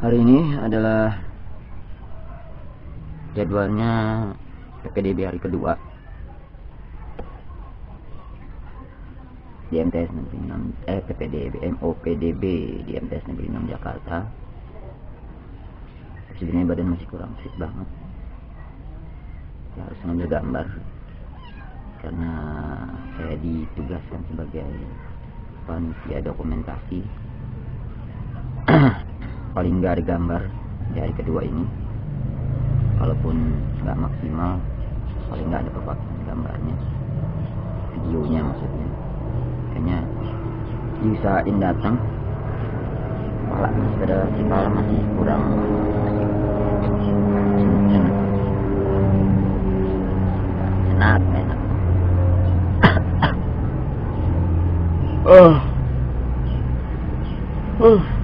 hari ini adalah jadwalnya PPDB hari kedua. Di MTS Negeri 6 eh PPDB MOPDB di MTS Negeri 6 Jakarta. Sebenarnya badan masih kurang fit banget. Ya, harus ngambil gambar. Karena saya ditugaskan sebagai panitia dokumentasi paling nggak ada gambar di hari kedua ini. Kalaupun nggak maksimal paling nggak ada perpakian gambarnya. Videonya maksudnya. Kayaknya diusahain datang. Kepala masih kepala masih kurang. Senat enak. Oh. Uh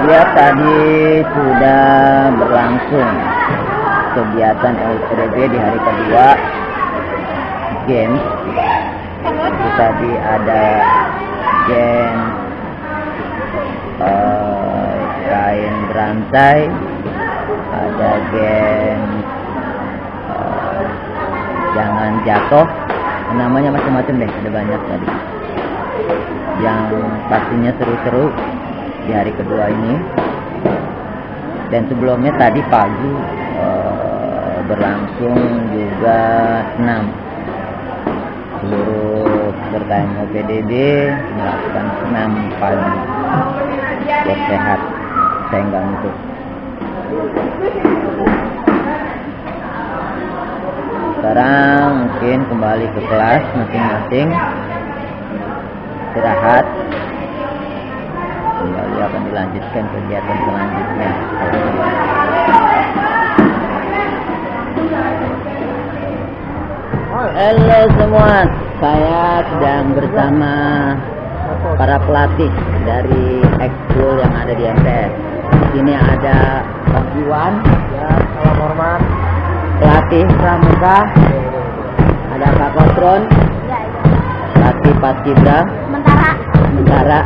Ya tadi sudah berlangsung kegiatan LPDB di hari kedua games. Itu tadi ada game uh, kain berantai, ada game uh, jangan jatuh, namanya macam-macam deh, ada banyak tadi. Yang pastinya seru-seru di hari kedua ini. Dan sebelumnya tadi pagi uh, berlangsung juga senam. Seluruh peserta MOPDB melakukan senam pagi. Buat sehat. Saya enggak ngantuk sekarang mungkin kembali ke kelas masing-masing. Istirahat. kembali akan dilanjutkan kegiatan selanjutnya. Halo semua, saya sedang bersama para pelatih dari ekskul yang ada di MTS. Di sini ada Bang Iwan, Ya, salam hormat. pelatih Pramuka, ada Kak Kotron, pelatih Paskibra, Sementara. Sementara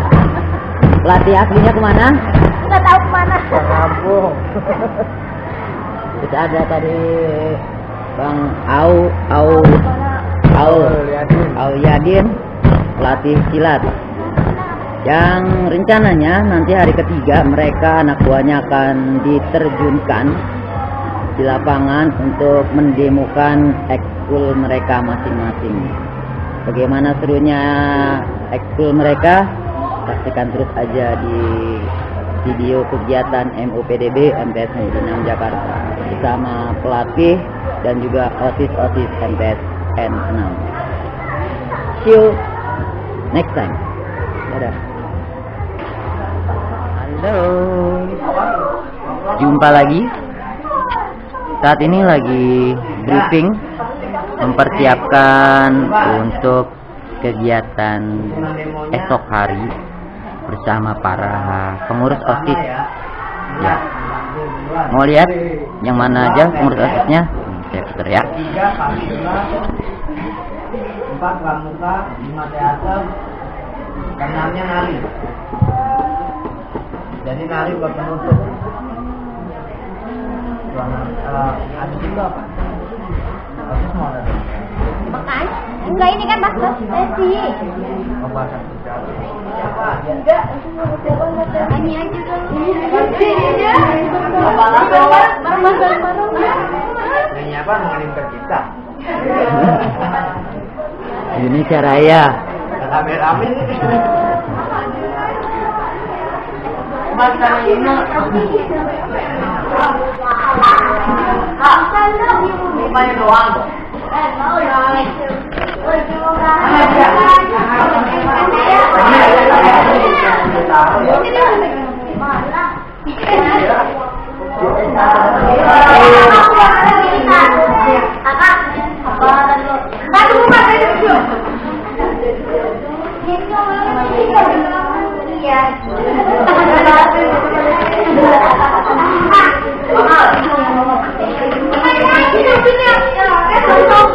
pelatih aslinya ke mana? nggak tahu ke mana. Kampung. Kita ada tadi Bang Au Au Au Yadin. Au Yadin pelatih silat yang rencananya nanti hari ketiga mereka anak buahnya akan diterjunkan di lapangan untuk mendemokan ekskul mereka masing-masing. Bagaimana serunya ekskul mereka? Saksikan terus aja di video kegiatan MUPDB MTS Negeri 6 Jakarta bersama pelatih dan juga osis-osis MTS N6. See you next time. Dadah. Halo. Jumpa lagi. Saat ini lagi briefing mempersiapkan untuk kegiatan esok hari bersama para pengurus OSIS. Ya. Mau lihat yang mana aja pengurus OSISnya? Hmm, Saya putar ya. Empat Pramuka, lima teater, keenamnya nari. Jadi nari buat penutup. Eh, ada juga apa? Apa semua ada? Makan? Enggak ini kan mas sesi. Oh, bahasa. Enggak. Ini aja dulu. Nanya apa? Mengirimkan kita. Indonesia Raya. Rame-rame ini 好吧好吧那 kok.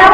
Apa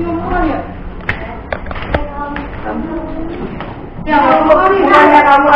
Ya, bukannya kamu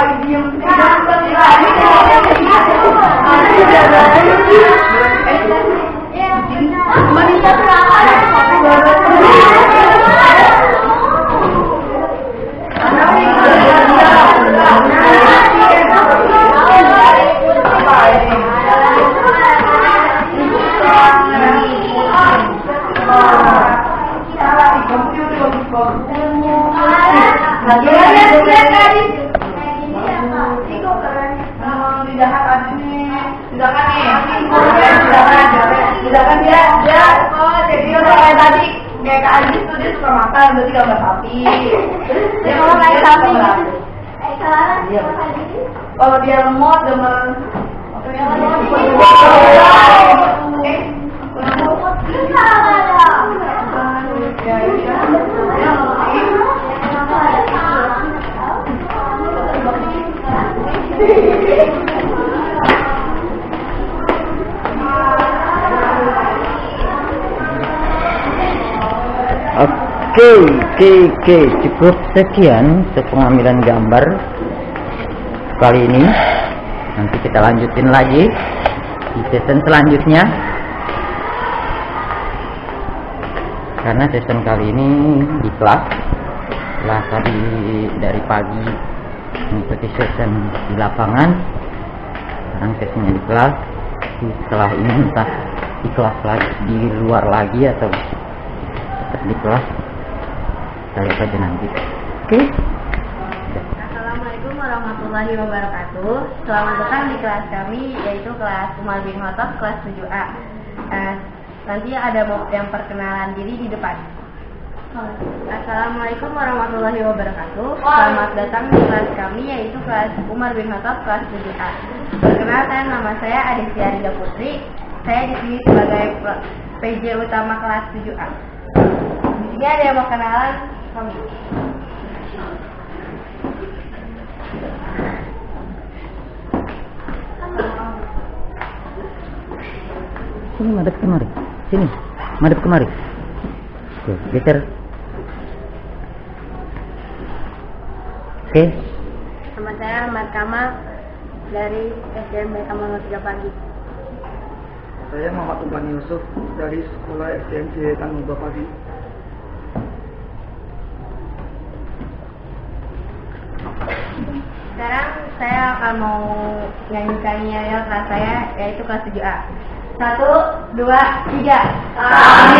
oke, cukup sekian untuk pengambilan gambar kali ini. Nanti kita lanjutin lagi di season selanjutnya. Karena season kali ini di kelas, setelah tadi dari pagi mengikuti season di lapangan, sekarang sessionnya di kelas. Setelah ini entah di kelas lagi, di luar lagi atau di kelas kita lihat aja nanti oke Assalamualaikum warahmatullahi wabarakatuh. Selamat datang di kelas kami yaitu kelas Umar bin Khattab kelas 7A. Eh, nanti ada yang perkenalan diri di depan. Assalamualaikum warahmatullahi wabarakatuh. Selamat datang di kelas kami yaitu kelas Umar bin Khattab kelas 7A. Perkenalkan nama saya Adesia Rida Putri. Saya di sini sebagai PJ utama kelas 7A. Di sini ada yang mau kenalan. Sini madep kemari sini madep kemari Tuh, geser oke Nama saya Ahmad Kamal dari SDM Kamal 3 pagi. Saya Muhammad Ubani Yusuf dari Sekolah SDMC Tanjung Pagi. Sekarang saya akan mau nyanyikan yel kelas saya yaitu kelas 7A. Satu, dua, tiga. Nah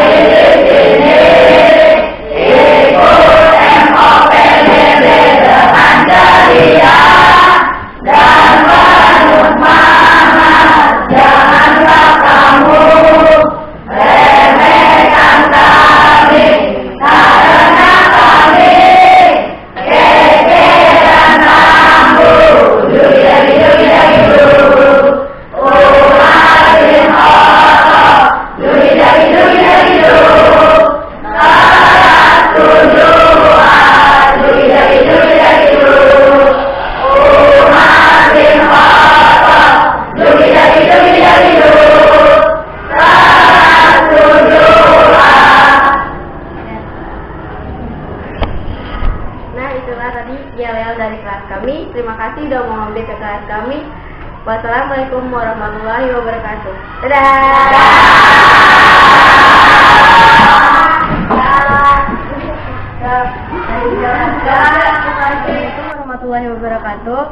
Dadah. Assalamualaikum warahmatullahi wabarakatuh.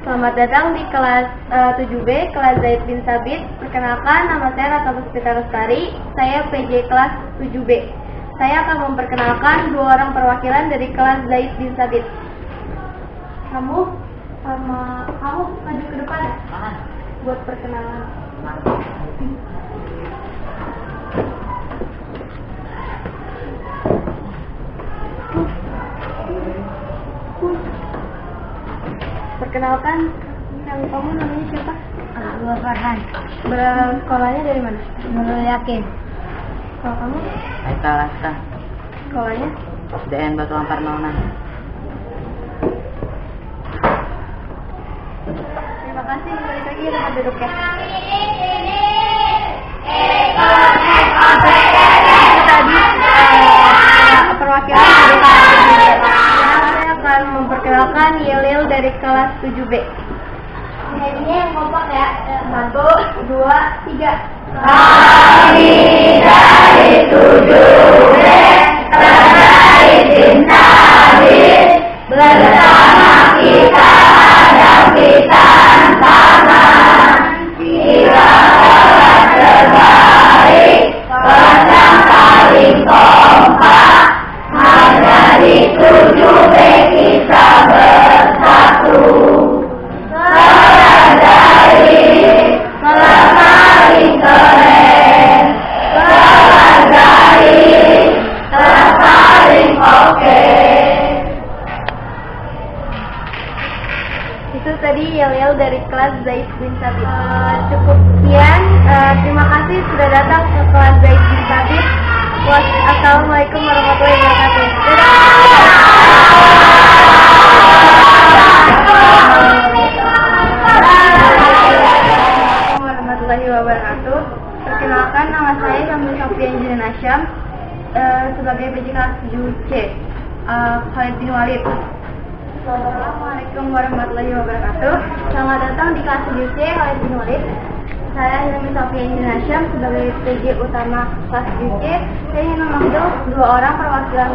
Selamat datang di kelas eh, 7B, kelas Zaid bin Sabit. Perkenalkan, nama saya Rata Puspita Lestari. Saya PJ kelas 7B. Saya akan memperkenalkan dua orang perwakilan dari kelas Zaid bin Sabit. Kamu sama kamu maju ke depan ya? Buat perkenalan. Perkenalkan, Yang kamu namanya siapa? Gua Farhan. Bersekolahnya dari mana? Nurul Yakin. Kalau kamu Haikal Lasta, sekolahnya? SDN Batu Ampar 06. Terima kasih. Balik lagi ke tempat duduk ya. Memperkenalkan Yelil dari kelas 7B. Nyanyinya yang kompak ya. Satu, dua, tiga. Itu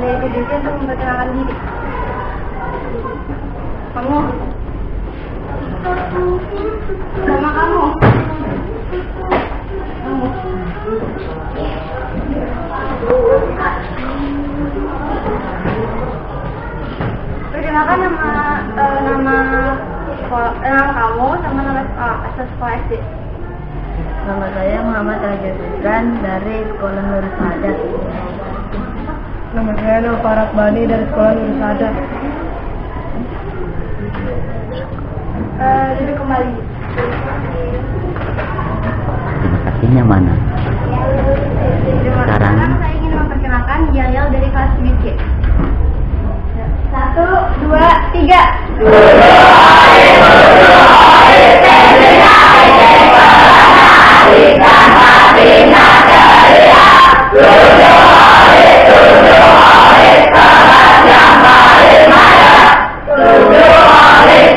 dari 7C untuk memperkenalkan diri. Kamu. Nama kamu. Kamu. Perkenalkan nama eh, nama sekolah, eh, nama kamu sama nama sekolah, asal sekolah SD. Nama saya Muhammad Raja Fitran dari Sekolah Nur Sadat. Nama saya Nova Bani dari sekolah Nur. Eh, duduk kembali. Terima kasihnya mana? Terima. Sekarang. Sekarang saya ingin memperkenalkan Yayal dari kelas 7C. Satu, dua, tiga. Itulah tadi Yayal dari kelas 7C.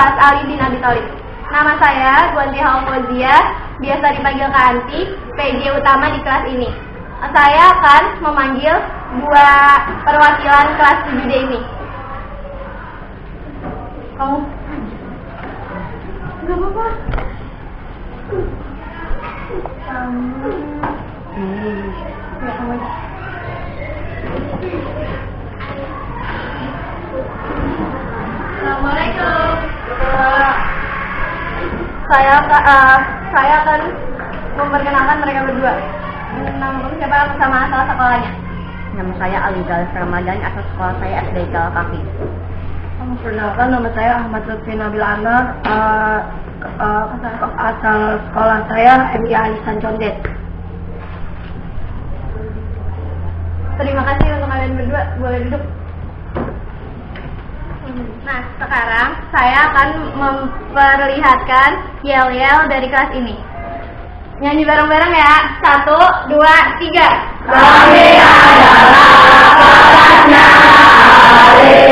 7D, kelas Ali bin Abi Thalib. Nama saya Guanti Haufozia, biasa dipanggil Kak Anti, PJ utama di kelas ini. Saya akan memanggil dua perwakilan kelas 7D ini. Kamu? Gak apa-apa. Kamu. Ya, kamu aja. Assalamualaikum. Saya eh, saya akan memperkenalkan mereka berdua. Nama kamu siapa sama asal sekolahnya? Nama saya Ali Galis Ramadan, asal sekolah saya SD Kaki. Kamu perkenalkan nama saya Ahmad Lutfi Nabil Anar, eh, eh, asal sekolah saya MIA Alisan Condet. Terima kasih untuk kalian berdua, boleh duduk. Nah, sekarang saya akan memperlihatkan yel-yel dari kelas ini. Nyanyi bareng-bareng ya. Satu, dua, tiga. Nela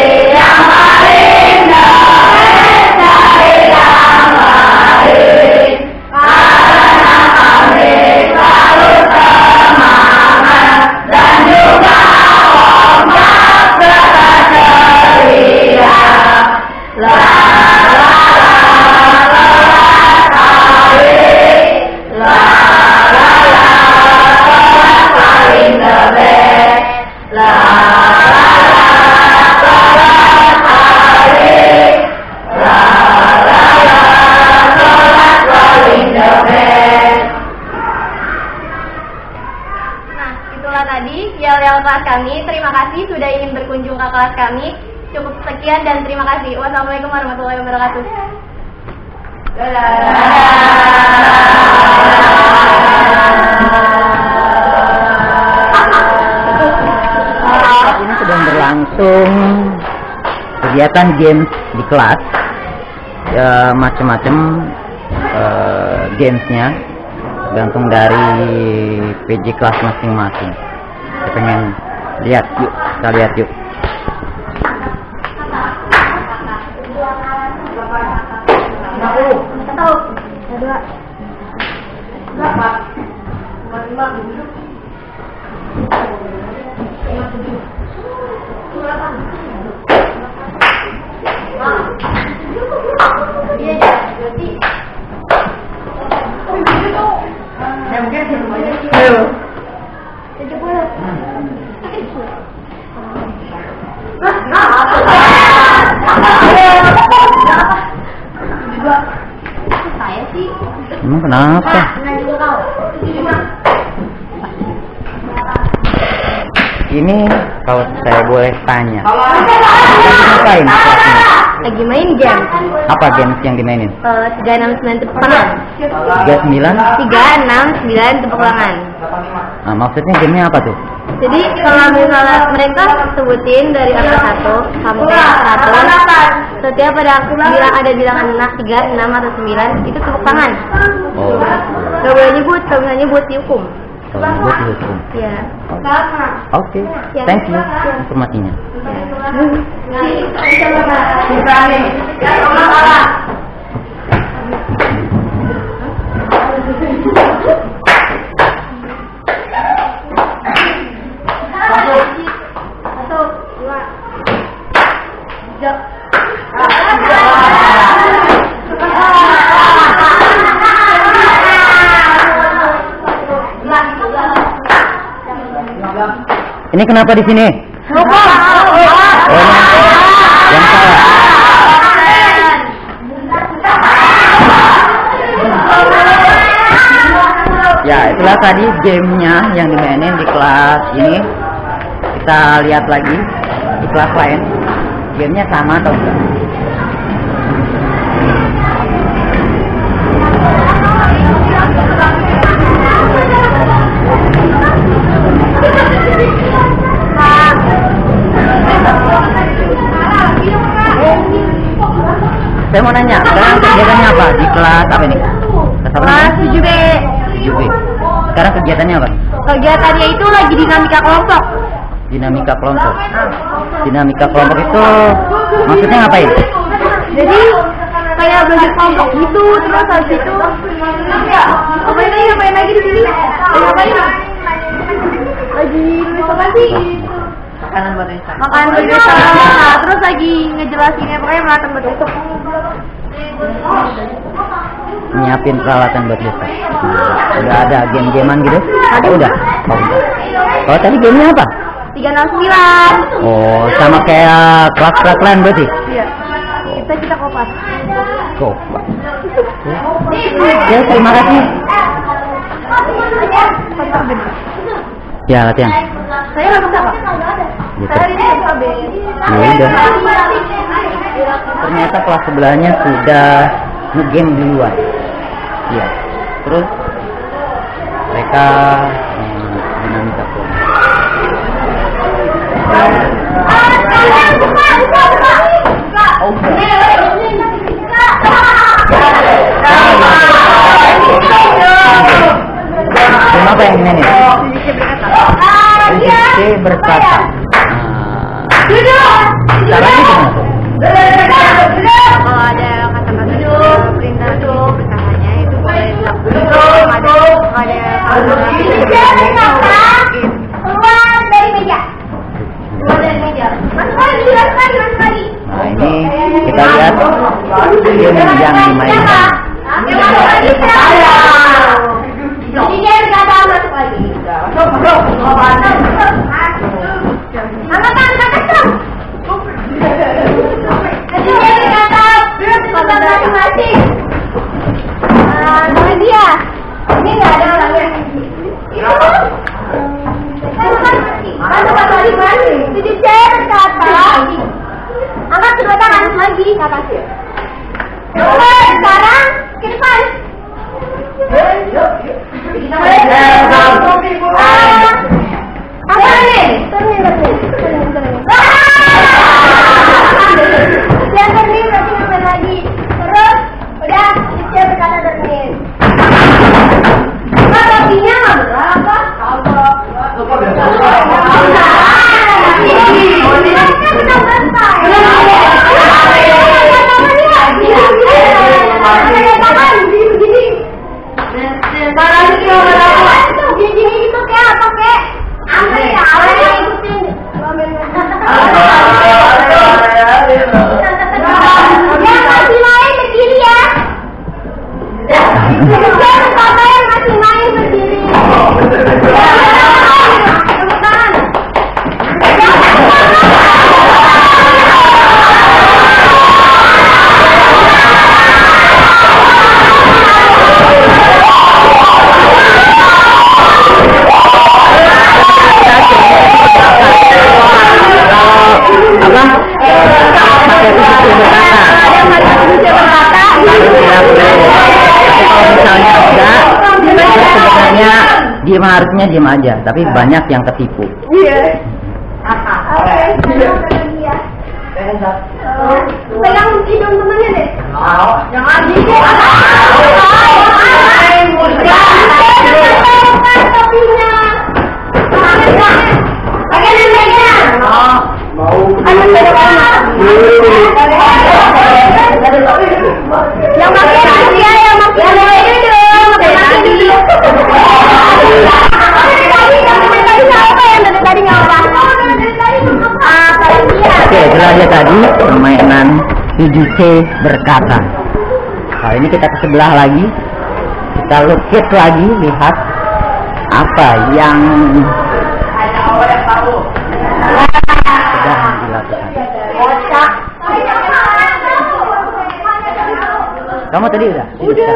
kelas kami. Terima kasih sudah ingin berkunjung ke kelas kami. Cukup sekian dan terima kasih. Wassalamualaikum warahmatullahi wabarakatuh. Ini sedang berlangsung kegiatan games di kelas ya macam-macam eh, gamesnya tergantung dari PJ kelas masing-masing saya pengen lihat yuk. Kita lihat yuk apa games yang dimainin Eh, Tiga enam sembilan tepuk tangan. 39 Tiga enam sembilan tepuk tangan. nah, maksudnya gamenya apa tuh Jadi kalau misalnya mereka sebutin dari angka satu sampai seratus, setiap ada bilang ada bilangan enam, tiga, enam atau sembilan itu tepuk tangan. oh Gak boleh nyebut, kalau misalnya nyebut dihukum. kalau buat dihukum Iya. Oke, thank you informasinya. Ini kenapa di sini? Oh, yang salah. Ya, itulah tadi gamenya yang dimainin di kelas ini. Kita lihat lagi di kelas lain. Gamenya sama atau enggak? Saya mau nanya, sekarang kegiatannya apa di kelas apa ini? Kelas apa Kelas namanya? 7B. 7B. Sekarang kegiatannya apa? Kegiatannya itu lagi dinamika kelompok. Dinamika kelompok. Dinamika kelompok itu maksudnya ngapain? Jadi kayak belajar kelompok gitu, terus habis itu ngapain lagi ngapain lagi di sini? Ngapain? Lagi nulis apa sih? Makanan buat desa. Makan desa, terus lagi ngejelasin ya pokoknya buat besok. Nyiapin peralatan buat desa. Udah ada game-gamean gitu? Oh, udah. Oh, udah. Kalau tadi gamenya apa? 369. Oh, sama kayak kelas-kelas lain berarti? Iya. Kita kita kopas. Coba. Ya, terima kasih. Ya, latihan. Saya nggak bisa pak. Gitu. Ya udah. Ternyata kelas sebelahnya sudah ngegame duluan. Iya. Terus mereka hmm, dinamika kelompok. Tema apa yang ini nih? Berkata. Kalau ada kata-kata perintah itu boleh. Ada ada dari meja. Keluar dari meja. Mas Fadi, Mas Fadi, Mas Fadi. Ini kita lihat game yang dimainkan. Jadi dia berkata masuk lagi. Masuk, masuk. Angkatan, angkatan. Kepada masing-masing. Ini dia. Ini nggak ada orangnya. Itu. Jadi saya berkata, angkat kedua lagi, kasih. Oke, sekarang ke depan. Apa turunin. Tapi kalau misalnya enggak sebenarnya diem harusnya diem aja tapi banyak yang ketipu Oke, sekarang lagi ya. Pegang hidung temennya deh. Jangan topinya. Pakai neneknya. Mau Yang dia. Oke, itulah dia tadi permainan 7C berkata. Kali ini kita ke sebelah lagi. Kita lukis lagi, lihat apa yang sedang dilakukan. Kamu tadi udah? Udah.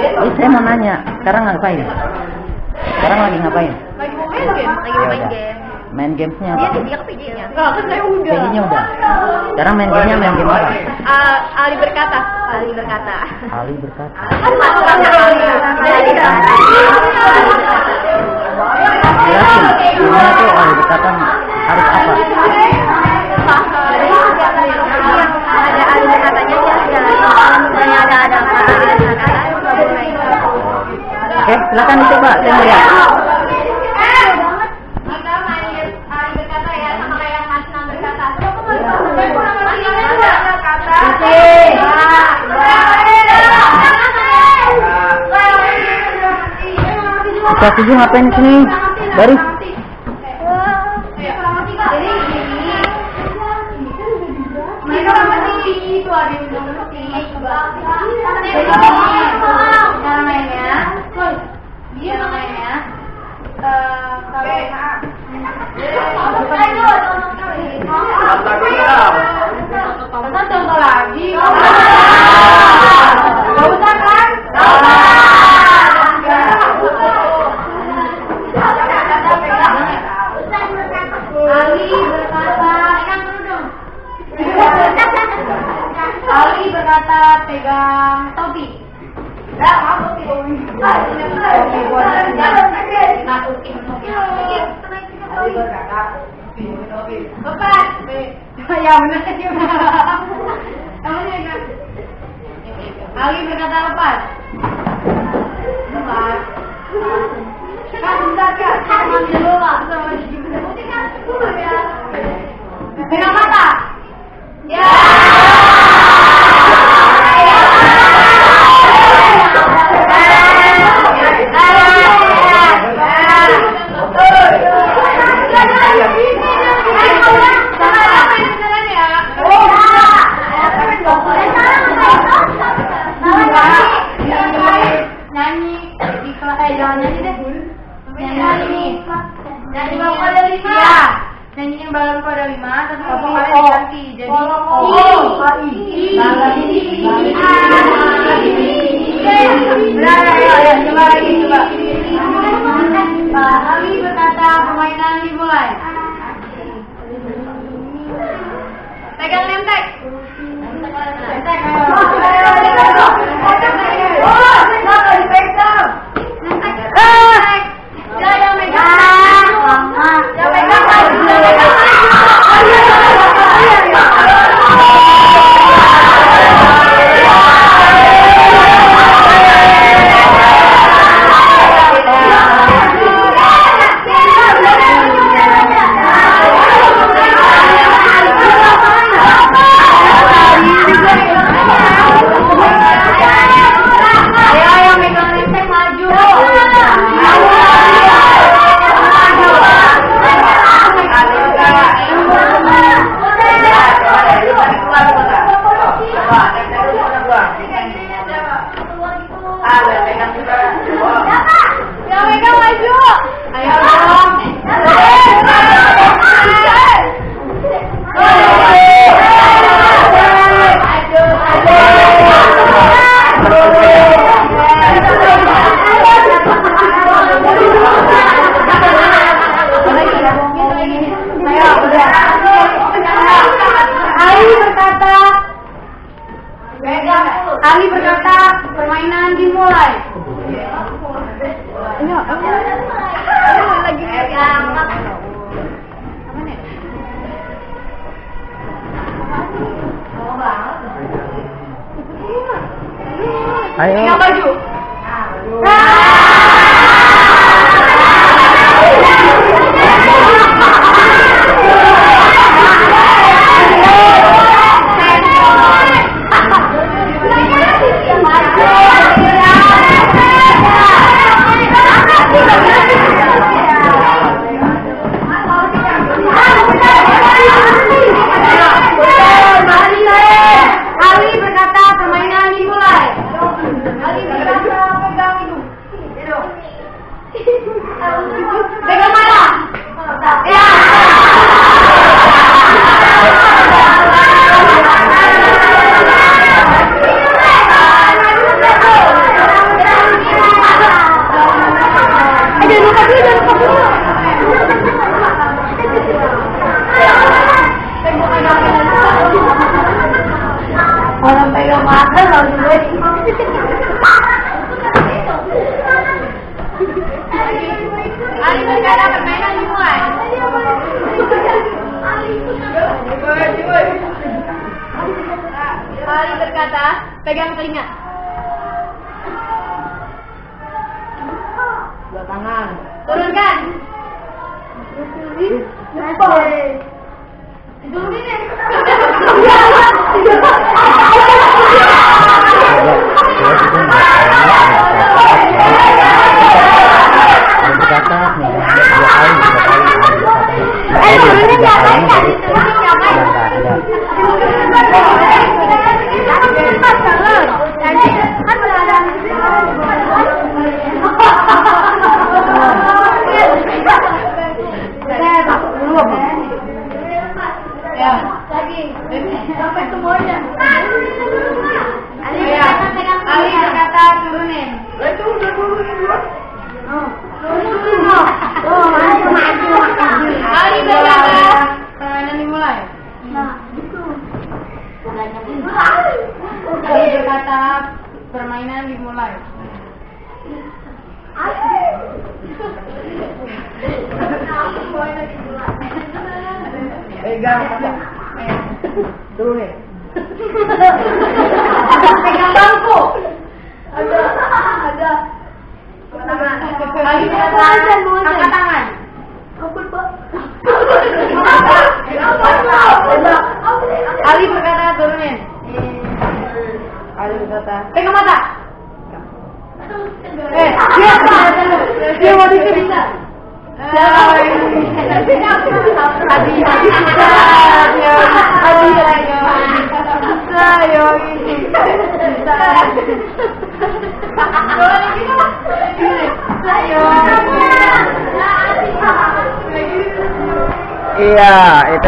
Ini saya mau nanya, sekarang ngapain? Sekarang lagi ngapain? Lagi main game. Lagi Ya main udah. game. Main gamesnya apa? dia ke PJ-nya. Enggak, kan saya udah. PJ-nya udah. Sekarang main gamenya main game apa? Ah, Ali berkata. Ali berkata. Ali berkata. Kan Ali. Berkata. Jelasin, gimana tuh Ali berkata harus apa? Ada Ali berkatanya dia harus jalan. Oke, silakan dicoba, saya mau lihat. Ngapain di sini? Baris.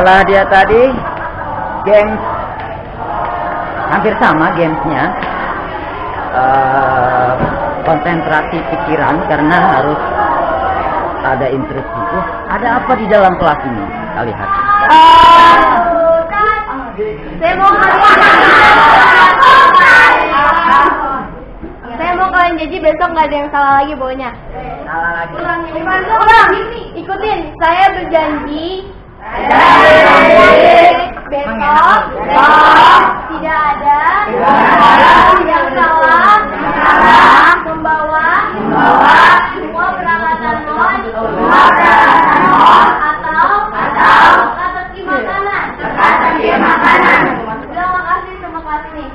Itulah dia tadi games hampir sama gamesnya. Eh, konsentrasi pikiran karena harus ada instruksi. Wah, ada apa di dalam kelas ini? Kita lihat. Saya mau kalian Saya mau kalian janji besok nggak ada yang salah lagi bawanya. Salah lagi. Ulang, ulang. Ikutin. Saya berjanji. Besok tidak ada. yang salah membawa semua peralatan non atau teka-teki makanan. Udah makasih terima kasih nih.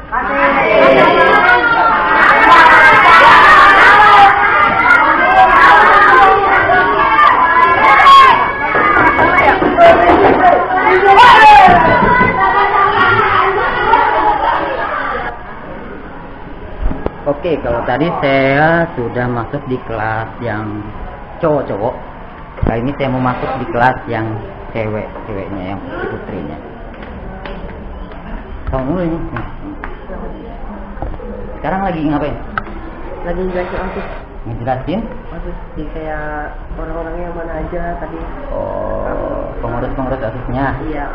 Oke, kalau tadi saya sudah masuk di kelas yang cowok-cowok. Kali ini saya mau masuk di kelas yang cewek, ceweknya yang putrinya. Kamu dulu ini. Sekarang lagi ngapain? Lagi jelasin artis. Ngejelasin? Artis di kayak orang-orangnya yang mana aja tadi. Oh, pengurus-pengurus asisnya. Iya.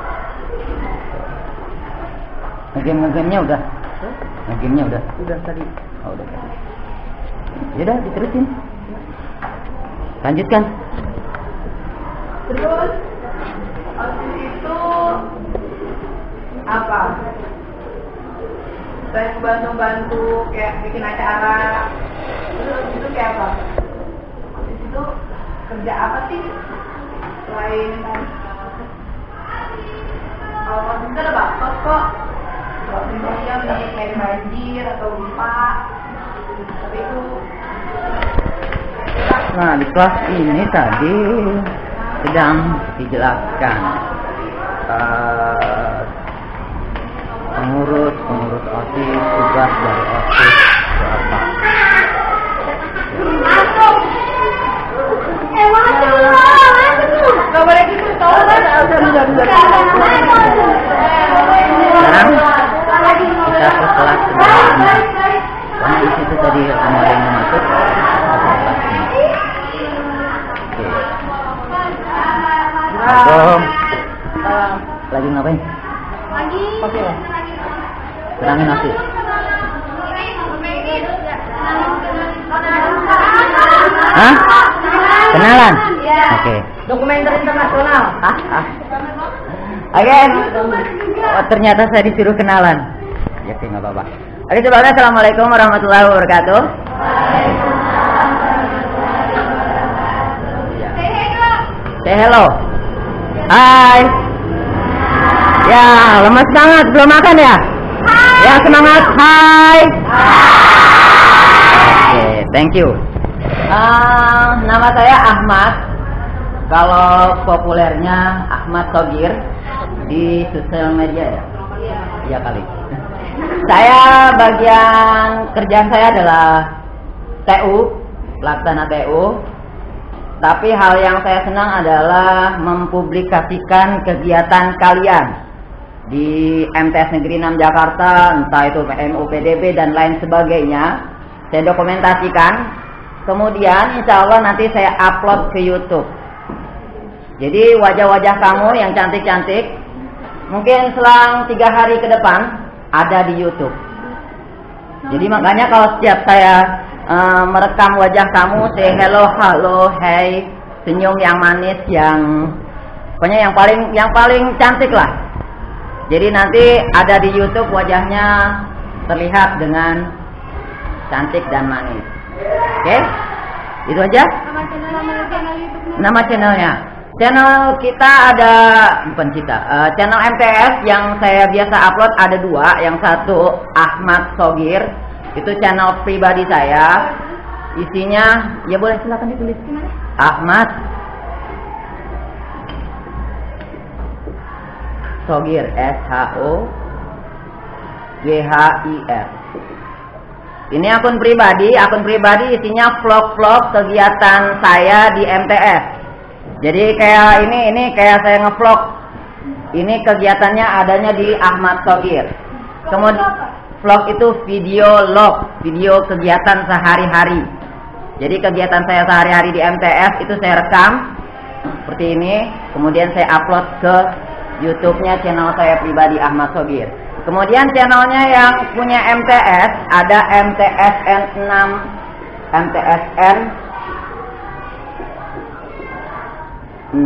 Ngegame ngegame-nya udah. Hah? Ngegame-nya udah. Udah tadi. Udah. Yaudah, diterusin. Lanjutkan. Terus habis itu apa? Saya bantu-bantu kayak bikin acara. Terus itu kayak apa? Habis itu kerja apa sih? Selain kalau komputer bapak kok kalau misalnya kayak banjir atau gempa tapi itu Nah, di kelas ini tadi sedang dijelaskan eh, pengurus pengurus osis tugas dari osis itu apa. Kan? Sekarang kita ke kelas sebelumnya. Karena di situ tadi kemarin masuk Assalamualaikum. Lagi ngapain? Serangin nasi. Hah? Kenalan? Oke. Dokumenter internasional. Ah, ah. Oke. Oh, ternyata saya disuruh kenalan. Ya sih nggak apa-apa. Oke, coba Assalamualaikum warahmatullahi wabarakatuh. Ya. Say hello. Hai. Ya, lemas banget, belum makan ya? Ya, semangat. Hai. Oke, thank you. Ah, nama saya Ahmad. Kalau populernya Ahmad Togir di sosial media ya. Iya kali. Saya bagian kerjaan saya adalah TU, pelaksana TU. Tapi hal yang saya senang adalah mempublikasikan kegiatan kalian di MTS Negeri 6 Jakarta, entah itu PMU, PDB dan lain sebagainya. Saya dokumentasikan. Kemudian insya Allah nanti saya upload ke YouTube. Jadi wajah-wajah kamu yang cantik-cantik, mungkin selang tiga hari ke depan ada di YouTube. Jadi makanya kalau setiap saya eh, merekam wajah kamu, say hello, halo, hey, senyum yang manis, yang pokoknya yang paling yang paling cantik lah. Jadi nanti ada di YouTube wajahnya terlihat dengan cantik dan manis. Oke? Itu aja. Nama channelnya. Channel kita ada bukan kita. eh, channel MTS yang saya biasa upload ada dua. Yang satu Ahmad Sogir. Itu channel pribadi saya. Isinya ya boleh silakan ditulis. Ahmad Sogir S H O G H I R. Ini akun pribadi, akun pribadi isinya vlog-vlog kegiatan saya di MTS. Jadi kayak ini ini kayak saya ngevlog. Ini kegiatannya adanya di Ahmad Sogir. Kemudian vlog itu video log, video kegiatan sehari-hari. Jadi kegiatan saya sehari-hari di MTS itu saya rekam seperti ini, kemudian saya upload ke YouTube-nya channel saya pribadi Ahmad Sogir. Kemudian channelnya yang punya MTS ada MTSN 6 MTSN 6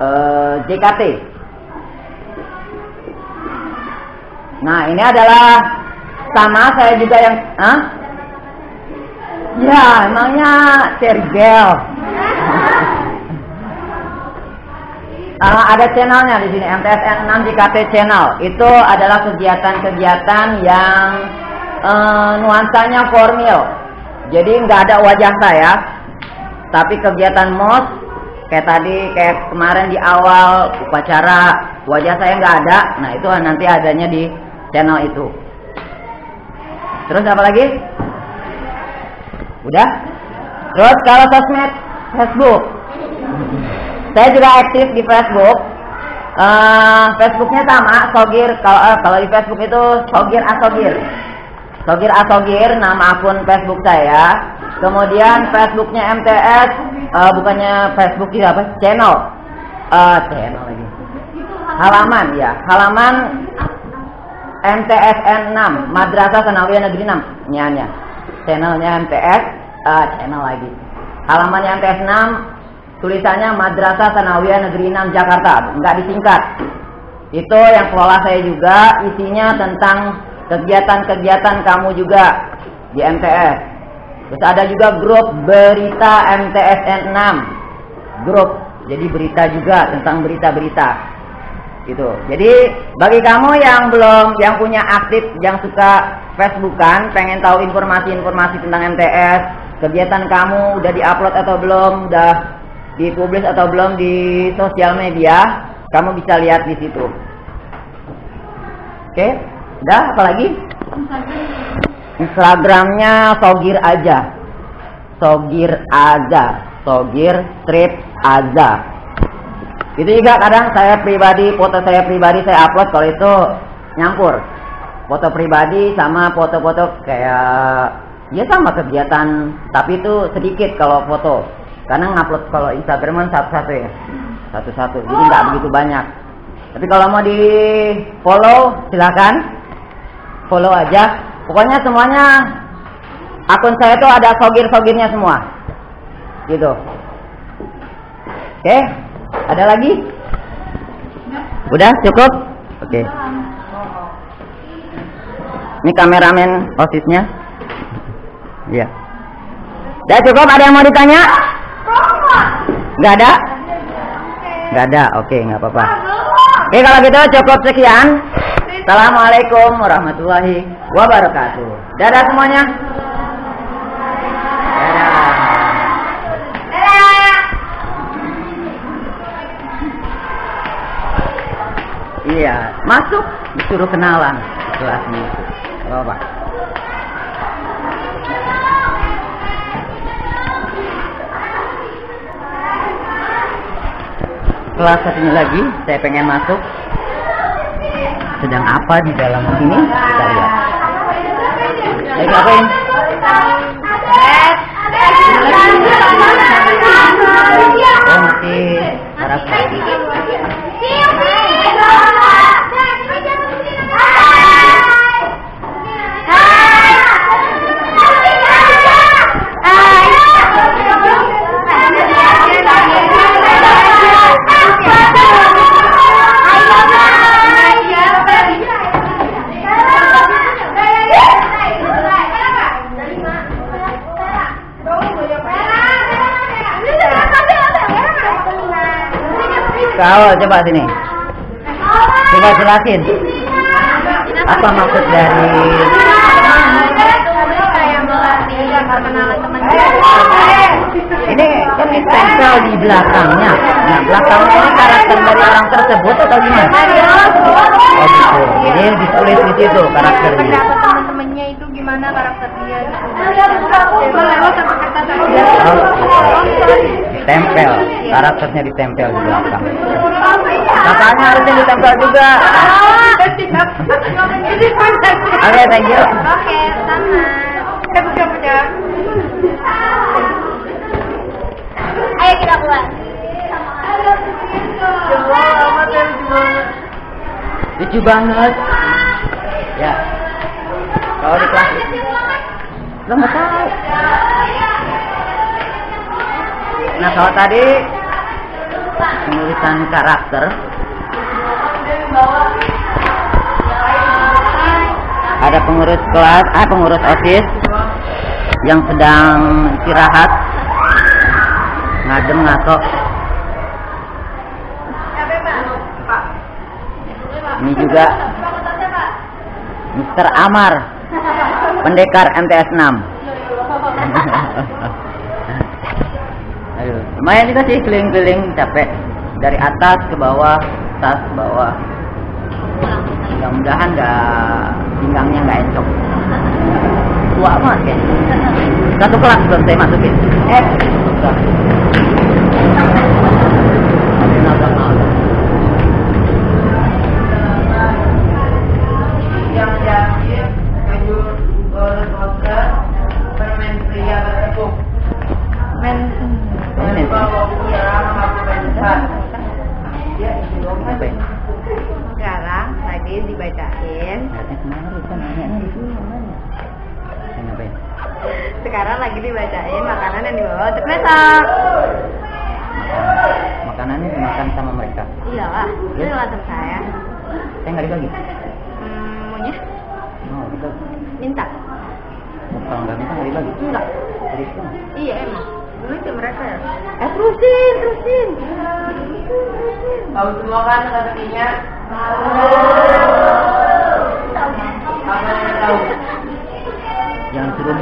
eh, JKT. Nah, ini adalah sama saya juga yang Hah? Ya, emangnya Sergel. Uh, ada channelnya di sini MTSN 6 JKT channel. Itu adalah kegiatan-kegiatan yang uh, nuansanya formil. Jadi nggak ada wajah saya, tapi kegiatan MOS kayak tadi kayak kemarin di awal upacara wajah saya nggak ada. Nah itu nanti adanya di channel itu. Terus apa lagi? Udah? Terus kalau sosmed Facebook saya juga aktif di Facebook. Eh, Facebooknya sama, Sogir. Kalau eh, kalau di Facebook itu Sogir Asogir. Sogir Asogir, nama akun Facebook saya. Kemudian Facebooknya MTS, eh, bukannya Facebook itu apa? Channel. Eh, channel lagi. Halaman ya, halaman MTSN 6, Madrasah Sanawiyah Negeri 6. Nyanyi. Channelnya MTS, eh, channel lagi. halaman MTS 6 tulisannya Madrasah Sanawiyah Negeri 6 Jakarta, nggak disingkat. Itu yang kelola saya juga, isinya tentang kegiatan-kegiatan kamu juga di MTS. Terus ada juga grup berita MTSN 6. Grup, jadi berita juga tentang berita-berita. Gitu. Jadi bagi kamu yang belum yang punya aktif yang suka Facebookan, pengen tahu informasi-informasi tentang MTS, kegiatan kamu udah diupload atau belum, udah dipublis atau belum di sosial media, kamu bisa lihat di situ. Oke, udah apalagi? Instagramnya Sogir aja, Sogir aja, Sogir strip aja. Itu juga kadang saya pribadi, foto saya pribadi saya upload kalau itu nyampur. Foto pribadi sama foto-foto kayak ya sama kegiatan, tapi itu sedikit kalau foto. Karena ngupload kalau Instagram kan satu-satu ya. Satu-satu. Jadi nggak begitu banyak. Tapi kalau mau di follow silakan. Follow aja. Pokoknya semuanya akun saya tuh ada sogir-sogirnya semua. Gitu. Oke, ada lagi? Udah cukup? Oke. Ini kameramen osisnya. Iya. Udah cukup? Ada yang mau ditanya? Nggak ada? Nggak ada. Oke, nggak apa-apa. Oke, kalau gitu cukup sekian. Assalamualaikum warahmatullahi wabarakatuh. Dadah semuanya. Iya, masuk disuruh kenalan kelasnya itu. Apa. Kelas satunya lagi, saya pengen masuk. Sedang apa di dalam sini? Kita lihat. Lagi ngapain? Oh, masih karakter. Coba sini. Coba jelasin. Apa maksud dari ini kan ditempel di belakangnya. Nah, belakangnya ini karakter dari orang tersebut atau gimana? Oh gitu. Ini ditulis di situ karakternya. Beberapa teman-temannya itu gimana karakter dia tempel. Karakternya ditempel di belakang. Kakaknya harusnya ditempel juga. Oke, thank you. Oke, sama. Eh, buka buka. Ayo kita keluar. Lucu banget. Ya. Kalau di kelas lo nggak tahu. Nah kalau tadi penulisan karakter ada pengurus kelas, ah pengurus osis yang sedang istirahat. Ngadem ngaco ini juga Mr. Amar pendekar MTS 6 Aduh, lumayan juga sih keliling-keliling capek. Dari atas ke bawah atas ke bawah. Mudah-mudahan nggak pinggangnya nggak encok. Tua banget ya satu kelas belum saya masukin. Eh besok. Makanannya dimakan sama mereka. Iyalah, itu Ya. lazim saya. Saya nggak dibagi. Hmm, maunya Oh, kita minta. kalau nggak minta nggak dibagi. Enggak. Jadi itu. Iya emang. Dulu itu mereka ya. Eh terusin, terusin. Tahu semua kan rezekinya? Apa yang tahu?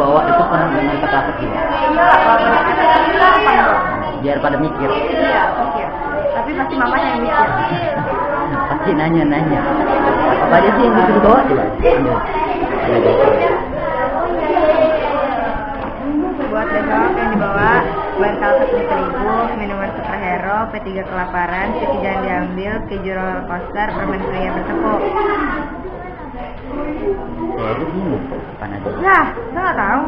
Bawa itu penuh dengan. Iya, kita gampang dong. Biar pada mikir. Iya, mikir. Tapi pasti mamanya yang mikir. Pasti nanya-nanya. Apa aja sih yang disuruh bawa coba? Ambil. Ambil. Buat besok yang dibawa bantal tepung terigu, minuman superhero, P3 kelaparan, cuci jangan diambil, keju roller coaster, permen pria bertepuk. Ya itu gini. Panas. Nah, saya nggak tahu.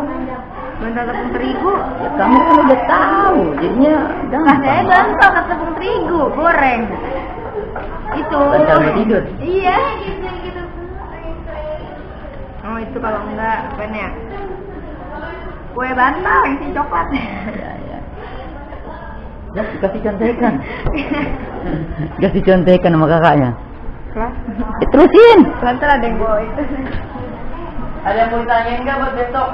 Bantal tepung terigu. Ya, kamu kan udah tahu. Jadinya Nah, saya gampang. bantal tepung terigu, goreng. Itu. Bantal tidur. Iya. Oh, itu kalau enggak, apa ya? Kue bantal yang si coklat. Ya, ya. Ya, kasih contekan. kasih contekan sama kakaknya. Terusin. Bantal ada yang bawa itu. Ada yang mau ditanyain nggak buat besok?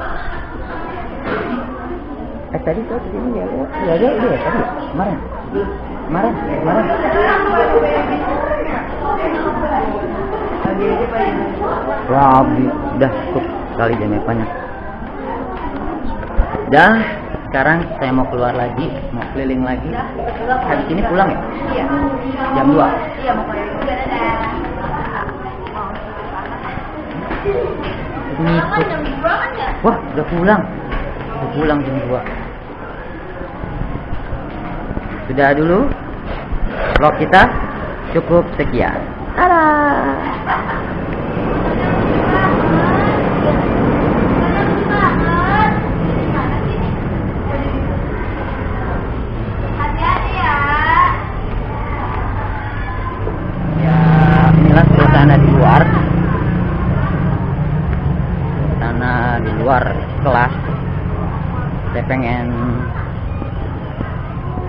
Eh tadi tuh sini ya, ya ada dia tadi kemarin, kemarin, kemarin. Pak ini. Rabi, udah cukup kali jam banyak. Dah, sekarang saya mau keluar lagi, mau keliling lagi. Habis ini pulang ya? Iya. Jam 2 Iya, mau keliling. Ngikut. Wah, udah pulang. Udah pulang jam 2 Sudah dulu. Vlog kita cukup sekian. Hati-hati ya. Ya, inilah suasana di luar. Suasana di luar kelas. Saya pengen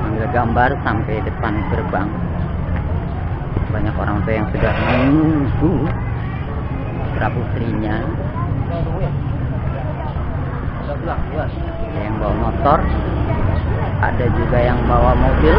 ambil gambar sampai depan gerbang. Banyak orang tua yang sudah menunggu putra putrinya. Ada yang bawa motor, ada juga yang bawa mobil.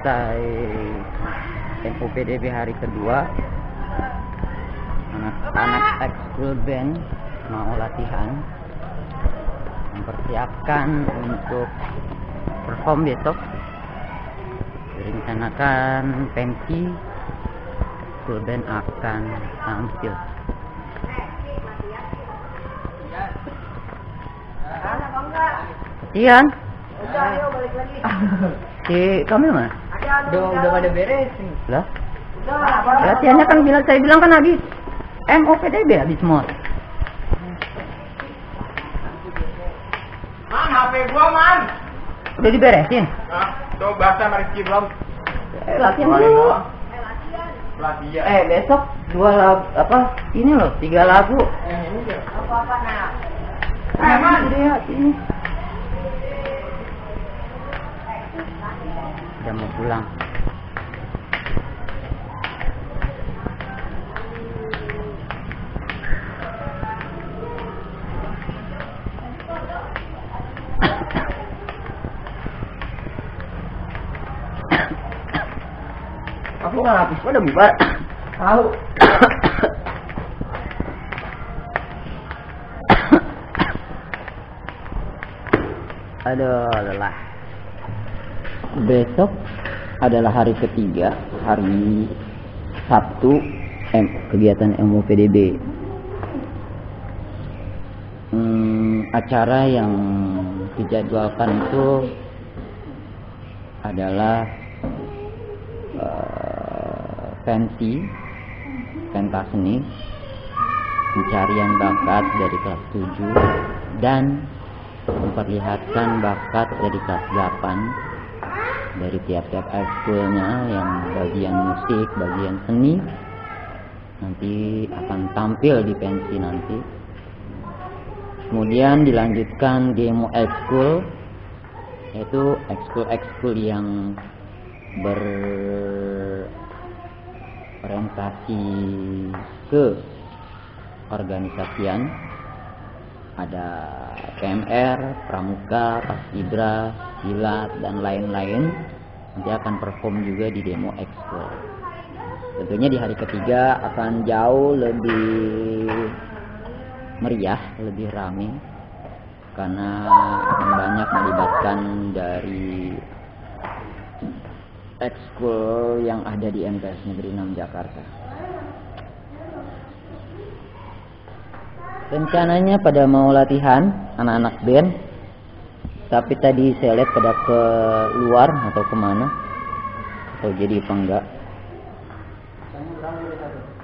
Selesai MUPDB hari kedua. Anak-anak ekskul band mau latihan. Mempersiapkan untuk perform besok. Direncanakan pensi ekskul band akan tampil. Ian? Udah, ayo balik lagi. si Kamil mana? Udah, udah pada beres nih. lah latihannya kan bilang saya bilang kan habis MOPDB habis semua Man, HP gua, Man. udah diberesin? Tuh bahasa sama Rizky belum. eh, latihan dulu doang. Latihan. eh besok dua lagu apa ini loh tiga lagu Apa-apa, nak. eh man ya sini udah mau pulang aku nggak habis udah bubar Tahu. Aduh, lelah. Besok adalah hari ketiga, hari Sabtu M, kegiatan MUPDB. Hmm, acara yang dijadwalkan itu adalah eh, pensi, pentas seni, pencarian bakat dari kelas 7 dan memperlihatkan bakat dari kelas 8 dari tiap-tiap ekskulnya yang bagian musik, bagian seni nanti akan tampil di pensi nanti. Kemudian dilanjutkan demo ekskul yaitu ekskul-ekskul yang berorientasi ke organisasian ada PMR, Pramuka, Paskibra, Silat dan lain-lain nanti akan perform juga di demo ekskul tentunya di hari ketiga akan jauh lebih meriah lebih ramai karena akan banyak melibatkan dari ekskul yang ada di MTS Negeri 6 Jakarta. Rencananya pada mau latihan anak-anak band, tapi tadi saya lihat pada ke luar atau ke mana, atau jadi apa enggak?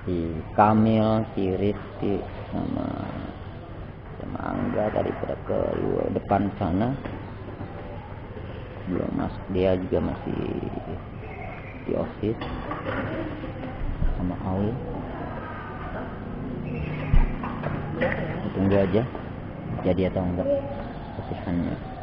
Si Kamil, si Rizky, sama sama Angga tadi pada ke luar depan sana. Belum masuk dia juga masih di office. Sama Aul tunggu aja. Jadi atau enggak? Latihannya